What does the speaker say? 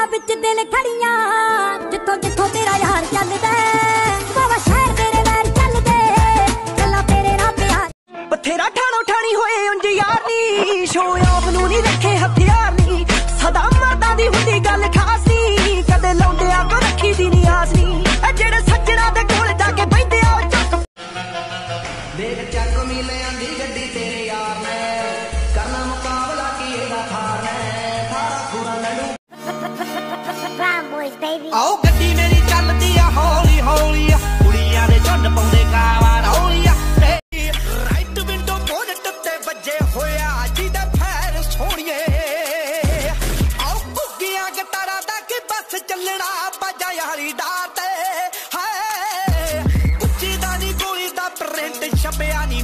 ਰਾਹਾਂ ਵਿੱਚ ਦਿਲ ਖੜੀਆਂ। ਜਿੱਥੋਂ ਜਿੱਥੋਂ ਤੇਰਾ ਯਾਰ ਚੱਲਦਾ ਬਾਬਾ ਸ਼ਹਿਰ ਤੇਰੇ ਵੈਰ ਚੱਲਦੇ। ਗੱਲਾਂ ਤੇਰੇ ਨਾਲ ਪਿਆਰ ਬਥੇਰਾ ਠਾਣੋ ਠਾਣੀ ਹੋਏ ਉਂਝ ਯਾਰ ਨੀ। ਸ਼ੋ ਆਫ ਨੂੰ ਨਹੀਂ ਰੱਖੇ ਹਥਿਆਰ ਨੀ। ਸਦਾ ਮਰਦਾਂ ਦੀ ਹੁੰਦੀ ਗੱਲ ਖਾਸ ਨੀ। ਕਦੇ ਲੌਂਡਿਆਂ ਕੋ ਰੱਖੀ ਦੀ ਨੀ ਆਸ ਨੀ। ਇਹ ਜਿਹੜੇ ਸੱਜਣਾ ਦੇ ਕੋਲ ਜਾ ਕੇ ਬੈਠੇ ਆ ਉਹ ਚੱਕ ਦੇਖ ਚੱਕ ਮਿਲੇ ਆਂਦੀ ਗੱਡੀ ਤੇਰੇ boys baby. ਆਓ ਗੱਡੀ ਮੇਰੀ ਚੱਲਦੀ ਆ, ਹੌਲੀ ਹੌਲੀ ਆ। ਕੁੜੀਆਂ ਦੇ ਝੁੰਡ ਪਾਉਂਦੇ ਕਾਵਾ ਰੌਲੀ ਆ। ਤੇ ਰਾਈਟ ਵਿੰਡੋ ਬੋਨਟ ਤੇ ਵੱਜੇ ਹੋਇਆ ਜੀ ਦਾ ਫੈਰ ਸੋਹਣੀਏ ਆਓ ਕੁੱਗੀਆਂ ਗਟਾਰਾ ਦਾ ਕਿ ਬੱਸ ਚੱਲਣਾ, ਬਾਜਾ ਯਾਰੀ ਦਾ ਤੇ। ਹਾਏ, ਉੱਚੀ ਦਾ ਨਹੀਂ ਕੋਈ ਦਾ ਪ੍ਰਿੰਟ ਛਪਿਆ ਨਹੀਂ